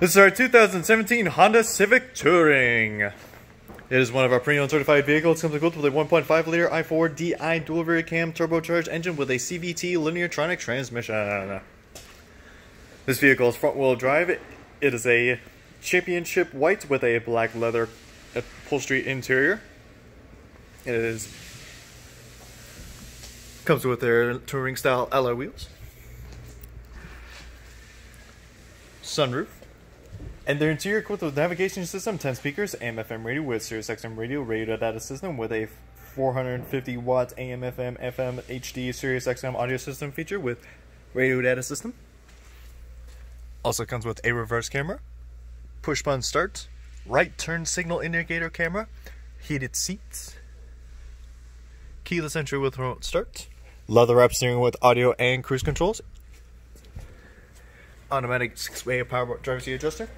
This is our 2017 Honda Civic Touring. It is one of our pre-owned certified vehicles. Comes equipped with a 1.5 liter i4 DI dual rear cam turbocharged engine with a CVT lineartronic transmission. This vehicle is front wheel drive. It is a championship white with a black leather upholstery interior. It is comes with their touring style alloy wheels, sunroof, and their interior equipped with navigation system, 10 speakers, AM FM radio with Sirius XM radio, radio data system with a 450 watt AM FM FM HD Sirius XM audio system feature with radio data system. Also comes with a reverse camera, push button start, right turn signal indicator camera, heated seats, keyless entry with remote start, leather wrap steering with audio and cruise controls, automatic six-way power driver seat adjuster.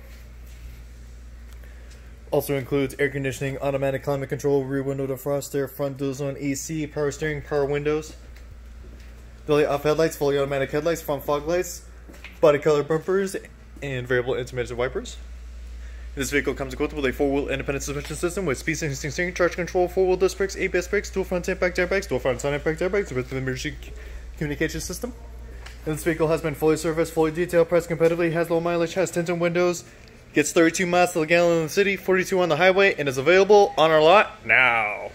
Also includes air conditioning, automatic climate control, rear window defroster, front dual zone AC, power steering, power windows, delay off headlights, fully automatic headlights, front fog lights, body color bumpers, and variable intermittent wipers. This vehicle comes equipped with a four-wheel independent suspension system with speed sensing steering, control, four-wheel disc brakes, ABS brakes, dual front impact airbags, dual front side impact airbags with an emergency communication system. This vehicle has been fully serviced, fully detailed, priced competitively, has low mileage, has tinted windows, Gets 32 miles to the gallon in the city, 42 on the highway, and is available on our lot now.